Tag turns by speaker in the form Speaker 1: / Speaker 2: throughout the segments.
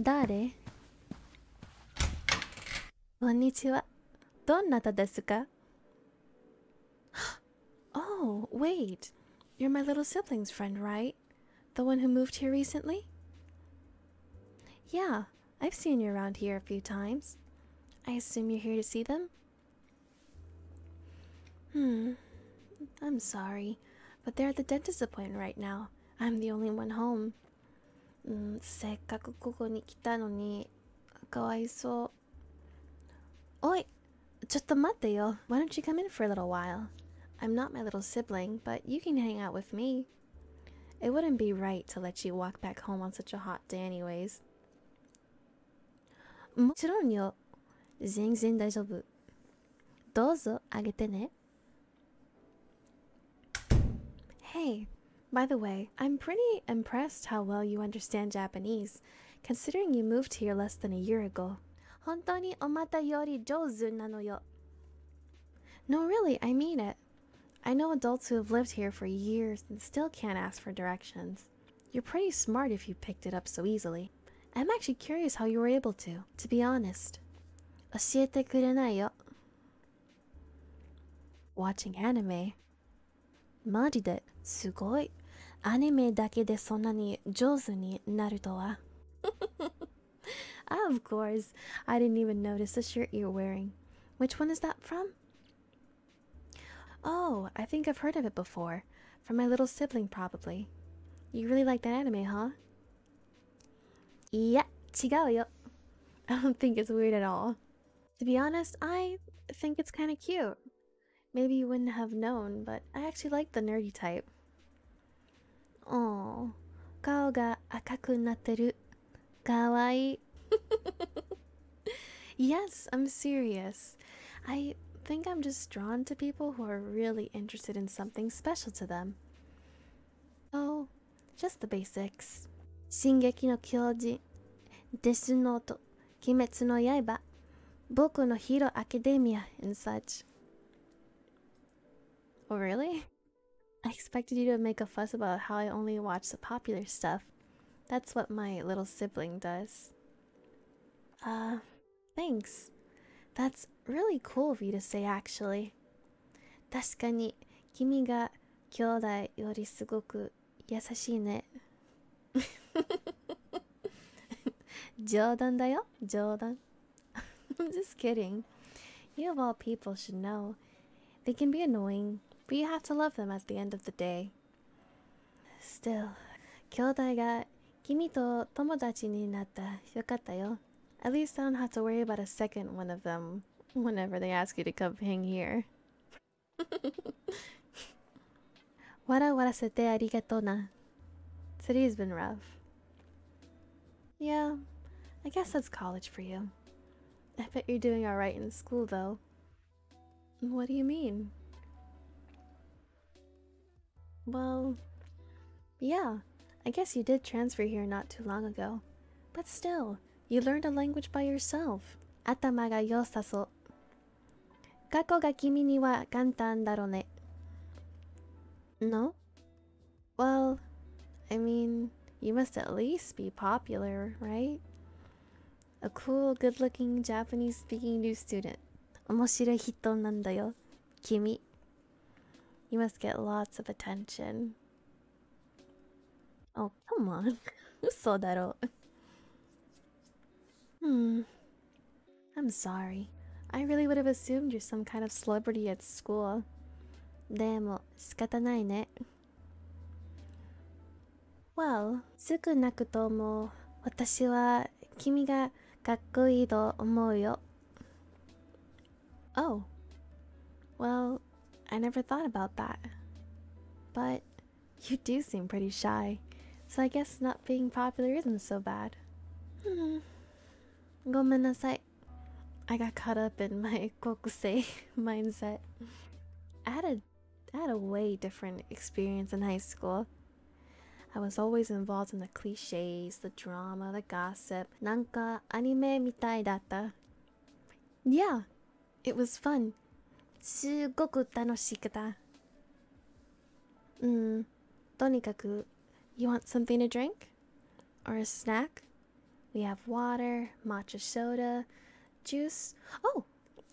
Speaker 1: 誰こんにちは。どんなたですか Oh, wait. You're my little sibling's friend, right? The one who moved here recently? Yeah, I've seen you around here a few times. I assume you're here to see them? Hmm. I'm sorry, but they're at the dentist appointment right now. I'm the only one home. うん、せっかくここに来たのに、かわいそう。おい、ちょっと待ってよ。Why don't you come in for a little while? I'm not my little sibling, but you can hang out with me. It wouldn't be right to let you walk back home on such a hot day, anyways. もちろんよ。全然大丈夫。どうぞあげてね。Hey, by the way, I'm pretty impressed how well you understand Japanese, considering you moved here less than a year ago. No, really, I mean it. I know adults who have lived here for years and still can't ask for directions. You're pretty smart if you picked it up so easily. I'm actually curious how you were able to, to be honest. Watching anime. Majide. アニメだけでそんなに上手になるとは。of course. I didn't even notice the shirt you're wearing. Which one is that from? Oh, I think I've heard of it before. From my little sibling, probably. You really like that anime, huh? Yeah, 違うよ. I don't think it's weird at all. To be honest, I think it's kind of cute. Maybe you wouldn't have known, but I actually like the nerdy type. 顔が赤くなってるかわいい Yes, I'm serious. I think I'm just drawn to people who are really interested in something special to them. Oh, just the basics. 進撃の巨人、デスノート、鬼滅の刃、僕のヒーローアカデミア and such. Oh, really? I expected you to make a fuss about how I only watch the popular stuff. That's what my little sibling does. Uh, thanks. That's really cool of you to say, actually. 確かに、君が兄弟よりすごく優しいね。冗談だよ、冗談。I'm just kidding. You of all people should know. They can be annoying, but you have to love them at the end of the day. Still, 兄弟が君と友達になったよかったよ。At least I don't have to worry about a second one of them whenever they ask you to come hang here. 笑わせてありがとうな。Today's been rough. Yeah, I guess that's college for you. I bet you're doing alright in school though. What do you mean? Well, yeah, I guess you did transfer here not too long ago. But still, you learned a language by yourself. Atama ga yosaso. kako ga kimi ni wa kantan daro ne. No? Well, I mean, you must at least be popular, right? A cool, good looking Japanese speaking new student. Omoshiroi hito nan da yo. Kimi. You must get lots of attention. Oh, come on. 嘘だろ。Hmm. I'm sorry. I really would have assumed you're some kind of celebrity at school. でも仕方ないね。Well, 少なくとも私は君がかっこいいと思うよ。Oh. Well, I never thought about that. But you do seem pretty shy, so I guess not being popular isn't so bad. Hmm. Gomenasai. I got caught up in my kokusei mindset. I had a I had a way different experience in high school. I was always involved in the cliches, the drama, the gossip. Nanka anime mitai datta. Yeah, it was fun. すごく楽しかった。うん、とにかく、You want something to drink? Or a snack? We have water, matcha soda, juice. Oh,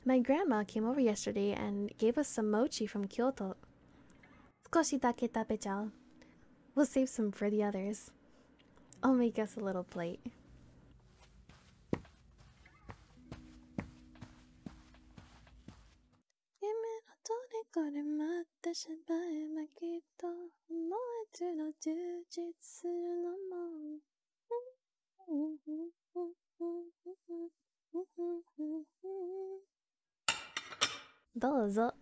Speaker 1: my grandma came over yesterday and gave us some mochi from Kyoto. 少しだけ食べちゃう. We'll save some for the others. I'll make us a little plate. 虜で待ってしまえばきっともう一度充実するのもどうぞ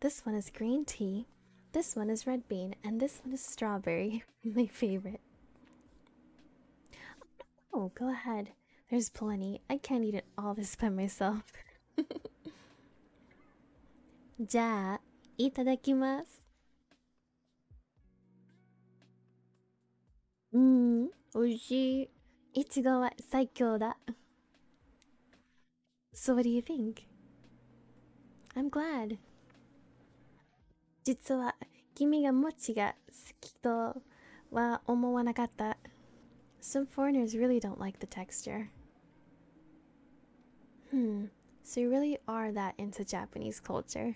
Speaker 1: This one is green tea, this one is red bean, and this one is strawberry, my favorite. Oh, go ahead. There's plenty. I can't eat it all this by myself. じゃあ、いただきます。うん、おいしい。いちごは最強だ。So what do you think? I'm glad. 実は君が餅が好きとは思わなかった。Some foreigners really don't like the texture. Hmm, so you really are that into Japanese culture.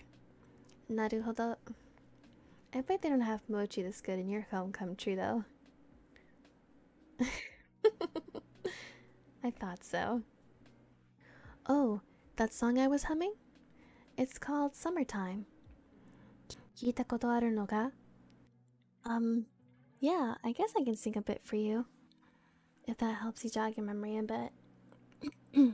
Speaker 1: Naruhodo. I bet they don't have mochi this good in your home country, though. I thought so. Oh, that song I was humming? It's called Summertime. Kita aru? Um, yeah, I guess I can sing a bit for you. If that helps you jog your memory a bit.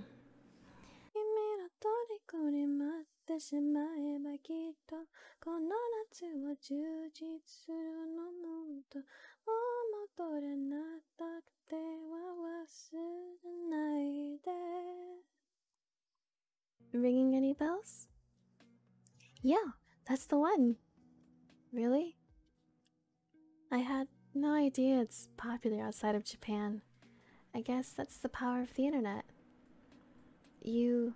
Speaker 1: 虜に待ってしまえばきっとこの夏は充実するのもっともう戻れなくては忘れないで Ringing any bells? Yeah, that's the one. Really? I had no idea it's popular outside of Japan. I guess that's the power of the internet. You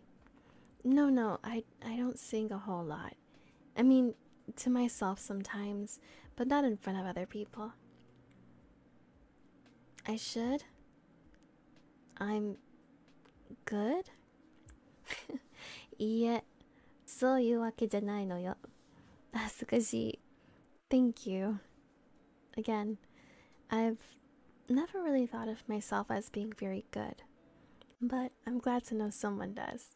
Speaker 1: No, no, I I don't sing a whole lot. I mean, to myself sometimes, but not in front of other people. I should. I'm good. yeah. So you Thank you. Again, I've never really thought of myself as being very good, but I'm glad to know someone does.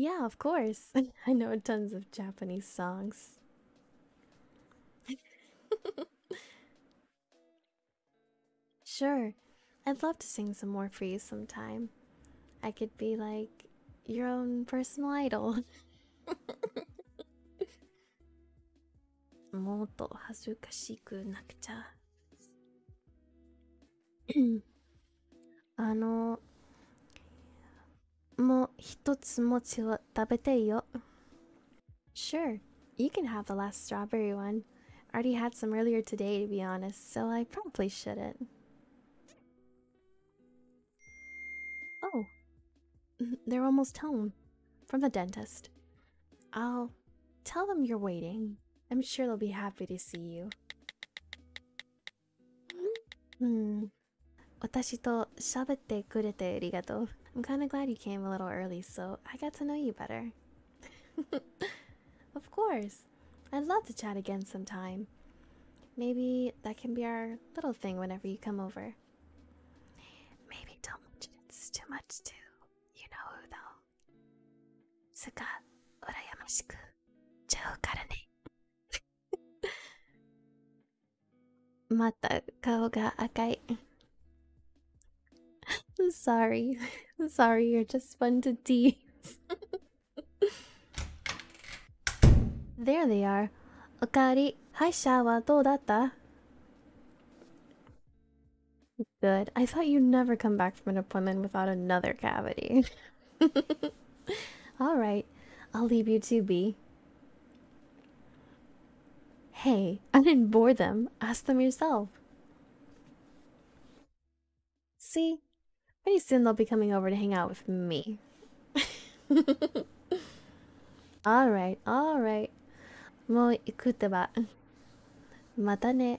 Speaker 1: Yeah, of course. I know tons of Japanese songs. sure, I'd love to sing some more for you sometime. I could be like your own personal idol. Moto hazukashiku も一つ餅を食べていいよ。Sure, you can have the last strawberry one. I already had some earlier today, to be honest, so I probably shouldn't. Oh, they're almost home from the dentist. I'll tell them you're waiting. I'm sure they'll be happy to see you. Hmm. 私と喋ってくれてありがとう。I'm kind of glad you came a little early, so I got to know you better. of course. I'd love to chat again sometime. Maybe that can be our little thing whenever you come over. Maybe don't mention it's too much too. You know who though. Suka, urayamashiku, chau kara ne. Mata, kao ga akai. Sorry. Sorry, you're just fun to tease. there they are. Okari, hi Shawa, data. Good. I thought you'd never come back from an appointment without another cavity. Alright, I'll leave you to be. Hey, I didn't bore them. Ask them yourself. See, Pretty soon they'll be coming over to hang out with me. alright, alright. Mo. Mata ne.